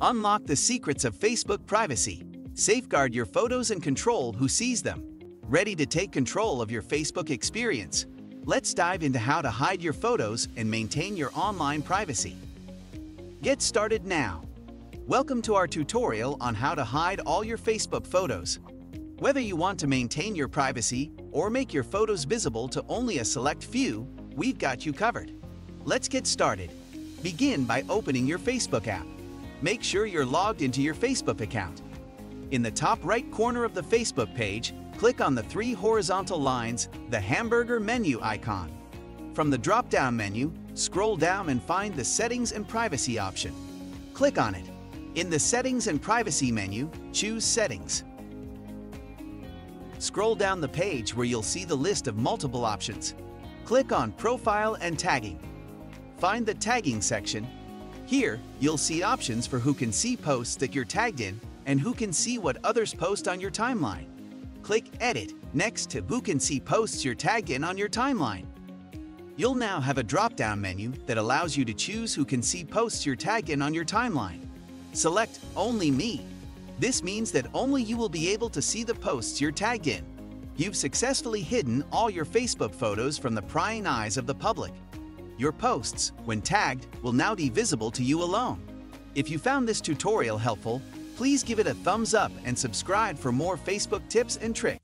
Unlock the secrets of Facebook privacy. Safeguard your photos and control who sees them. Ready to take control of your Facebook experience? Let's dive into how to hide your photos and maintain your online privacy. Get started now. Welcome to our tutorial on how to hide all your Facebook photos. Whether you want to maintain your privacy or make your photos visible to only a select few, we've got you covered. Let's get started. Begin by opening your Facebook app. Make sure you're logged into your Facebook account. In the top right corner of the Facebook page, click on the three horizontal lines, the hamburger menu icon. From the drop-down menu, scroll down and find the Settings and Privacy option. Click on it. In the Settings and Privacy menu, choose Settings. Scroll down the page where you'll see the list of multiple options. Click on Profile and Tagging. Find the Tagging section. Here, you'll see options for who can see posts that you're tagged in and who can see what others post on your timeline. Click Edit next to Who can see posts you're tagged in on your timeline. You'll now have a drop-down menu that allows you to choose who can see posts you're tagged in on your timeline. Select Only Me. This means that only you will be able to see the posts you're tagged in. You've successfully hidden all your Facebook photos from the prying eyes of the public. Your posts, when tagged, will now be visible to you alone. If you found this tutorial helpful, please give it a thumbs up and subscribe for more Facebook tips and tricks.